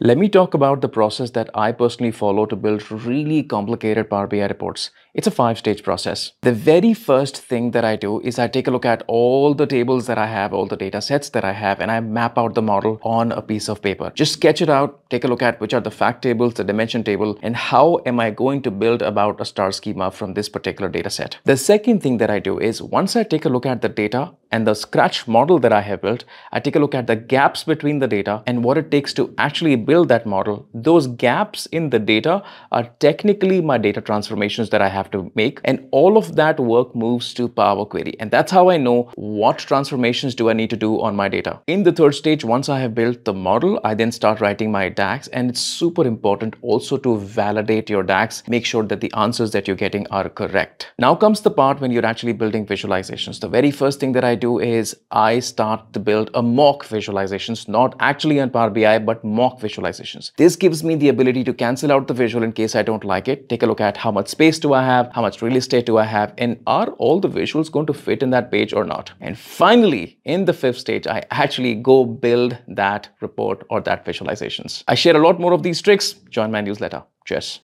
Let me talk about the process that I personally follow to build really complicated Power BI reports. It's a five stage process. The very first thing that I do is I take a look at all the tables that I have, all the data sets that I have, and I map out the model on a piece of paper. Just sketch it out, take a look at which are the fact tables, the dimension table, and how am I going to build about a star schema from this particular data set. The second thing that I do is once I take a look at the data, and the scratch model that I have built, I take a look at the gaps between the data and what it takes to actually build that model. Those gaps in the data are technically my data transformations that I have to make. And all of that work moves to Power Query. And that's how I know what transformations do I need to do on my data. In the third stage, once I have built the model, I then start writing my DAX. And it's super important also to validate your DAX, make sure that the answers that you're getting are correct. Now comes the part when you're actually building visualizations. The very first thing that I do is I start to build a mock visualizations, not actually on Power BI, but mock visualizations. This gives me the ability to cancel out the visual in case I don't like it. Take a look at how much space do I have, how much real estate do I have, and are all the visuals going to fit in that page or not? And finally, in the fifth stage, I actually go build that report or that visualizations. I share a lot more of these tricks. Join my newsletter. Cheers.